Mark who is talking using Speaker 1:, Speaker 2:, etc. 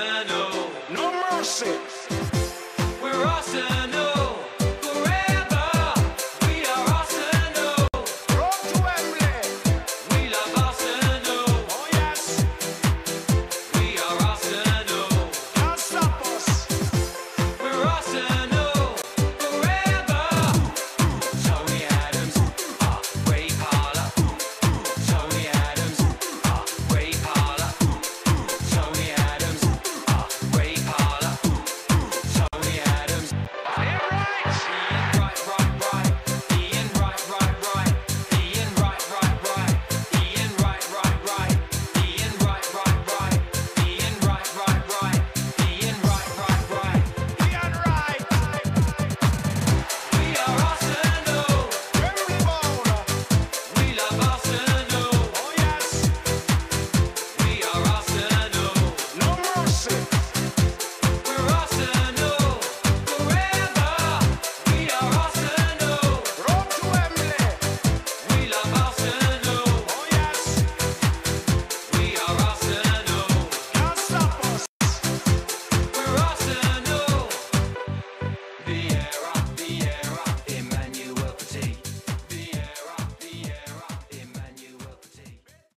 Speaker 1: Arsenal.
Speaker 2: No mercy.
Speaker 1: We're Arsenal.